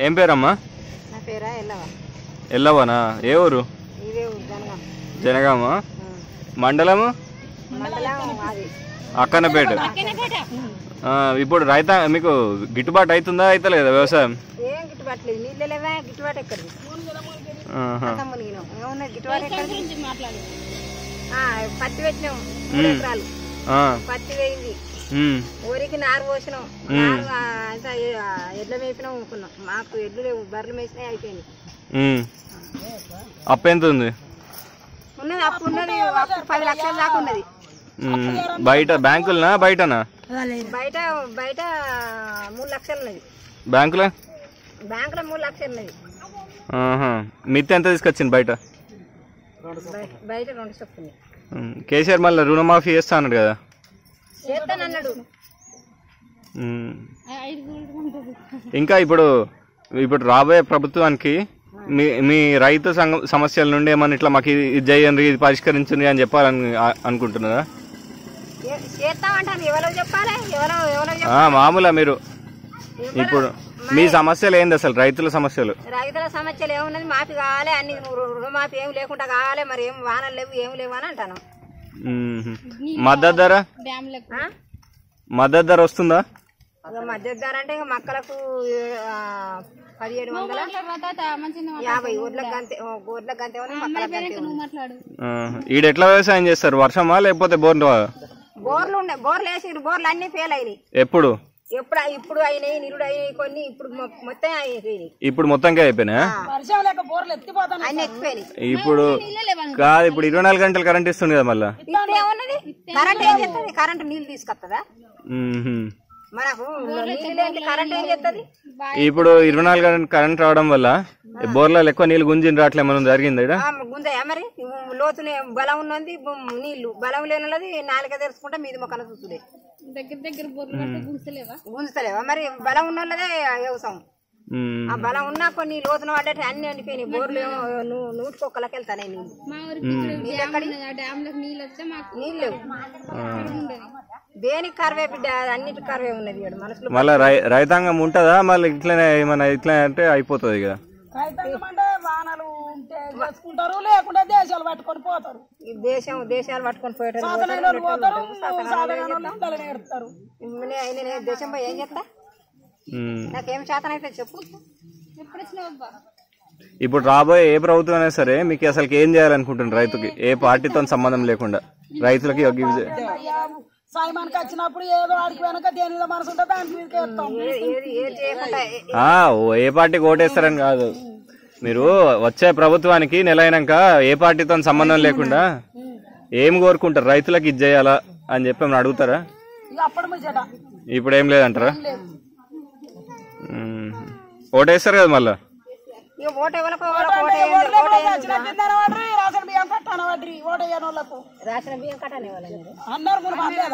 ఏం పేరమ్మా? నా పేరా ఎల్లవా ఎల్లవనా ఏ ఊరు? జనగామ? మండలము? ఆ, ఇప్పుడు రైతా మీకు గిట్టుబాటు అవుతుందా అవుతలేదా వ్యవసాయం? పత్తి పెట్టినాం మూడు ఎకరాలు. ఆ, పత్తి వేయింది. ఊరికి నారు పోసినాం. అంతా ఎడ్ల మేపినాం ఊకున్నాం మాకు ఎడ్లు లేవు బర్రెలు మేసినాయి అయిపోయింది. అప్పు ఎంత ఉంది? ఉన్నది అప్పు ఉన్నది అప్పు పది లక్షల దాకా ఉన్నది. బయట బ్యాంకులనా బయటనా? బయట బయట మూడు లక్షలు ఉన్నది. బ్యాంకులో? బ్యాంకులో మూడు లక్షలు ఉన్నది. మిత్తి ఎంత తీసుకొచ్చింది బయట? బయట రెండు. కేసీఆర్ మళ్ళీ రుణమాఫీ చేస్తా అన్నాడు కదా. చేస్తానన్నాడు. ఇంకా ఇప్పుడు ఇప్పుడు రాబోయే ప్రభుత్వానికి మీ మీ రైతు సంఘ సమస్యల నుండి ఏమన్నా ఇట్లా మాకు ఇది చేయండి ఇది పరిష్కరించండి అని చెప్పాలని అనుకుంటున్నారా? మామూలుగా మీరు ఇప్పుడు మీ సమస్యలు ఏంది అసలు? రైతుల సమస్యలు. రైతుల సమస్యలు ఏమున్నది? మాఫీ కావాలి. అన్ని రుణమాఫీ ఏం లేకుండా కావాలి. మరి ఏం వానలు లేవు ఏం లేవు అని అంటాను. మద్దతు ధర? మద్దతు ధర వస్తుందా? మధ్య ధర అంటే ఇక మక్కలకు పదిహేడు వందల? యాభై ఊర్లకు గంతే ఊర్లకు. ఈడ ఎట్లా వ్యవసాయం చేస్తారు? వర్షమా లేకపోతే బోర్లు? బోర్లు ఉన్నాయి బోర్లు వేసి బోర్లు అన్ని ఫెయిల్ అయినాయి. ఎప్పుడు? ఎప్పుడు ఇప్పుడు అయినాయి నిరుడు అయినాయి కొన్ని ఇప్పుడు మొత్తం అయిపోయినాయి. ఇప్పుడు మొత్తంగా అయిపోయినా? అన్ని ఇప్పుడు కాదు ఇప్పుడు ఇరవై నాలుగు గంటలు కరెంట్ ఇస్తుంది కదా మళ్ళా? కరెంట్ ఏం చేస్తుంది? కరెంట్ నీళ్ళు తీసుకొస్తుందా. మనకు కరెంట్ ఏం చేస్తుంది ఇప్పుడు ఇరవై నాలుగు గంటలు కరెంట్ రావడం వల్ల బోర్లలో ఎక్కువ నీళ్ళు గుంజిని రావట్లే మనం జరిగింది? గుంజయా మరి? లోతునే బలం ఉన్నది నీళ్ళు బలం లేనున్నది నాలుక తెరుచుకుంటే మీది మొక్కన చూసుడే. దగ్గర దగ్గర గుంచలేవా గుంజుతలేవా మరి? బలం ఉన్నదే వ్యవసాయం. ఆ బలం ఉన్నా కొన్ని లోతున పడ్డట్టు అన్ని ఎండిపోయినాయి. బోర్లు ఏమో ను- నూటికొక్కలకి వెళ్తాయి నీళ్ళు. నీళ్ళు లేవు. దేనికి కరువే బిడ్డ? అన్నిటి కరువే ఉన్నది ఇక్కడ మనుషులు మళ్ళా రైతాంగం ఉంటుందా? మళ్ళీ ఇట్లనే ఏమన్నా ఇట్లా అంటే అయిపోతుంది ఇక. రైతాంగం అంటే వానలు ఉంటే చేసుకుంటారు లేకుంటే దేశాలు పట్టుకొని పోతారు. ఈ దేశం దేశాలు పట్టుకొని పోయేటోళ్ళు సాధనైన వాళ్ళు పోతారు సాధనైన వాళ్ళు పిల్లలు నేర్పుతారు నేను నేను దేశం పోయి ఏం చేస్తా? మ్మ్. నాకేం శాతం అయితే చెప్పు. ఎప్పుడు వచ్చినావు అబ్బా? ఇప్పుడు రాబోయే ఏ ప్రభుత్వం అయినా సరే మీకు అసలు ఏం చేయాలనుకుంటున్నారు రైతుకి? ఏ పార్టీతో సంబంధం లేకుండా. రైతులకి సాయమానికి వచ్చినప్పుడు ఏదో ఆడికి వెనక దేని మీద మనసు ఉంటే దాని మీదకి వేస్తాం. ఏ- ఆ, ఓ ఏ పార్టీకి ఓటేస్తారని కాదు. మీరు వచ్చే ప్రభుత్వానికి నెల అయినాక ఏ పార్టీతో సంబంధం లేకుండా ఏం కోరుకుంటారు? రైతులకు ఇది చేయాలా అని చెప్పి ఏమైనా అడుగుతారా? ఇప్పుడు ఏం లేదంటారా. ఓటేస్తారు కదా మళ్ళా? బియ్యం కట్టాన వాడ్రి ఓటు వేయని వాళ్ళకు రాసిన బియ్యం కట్టని అన్నారు ఒకటే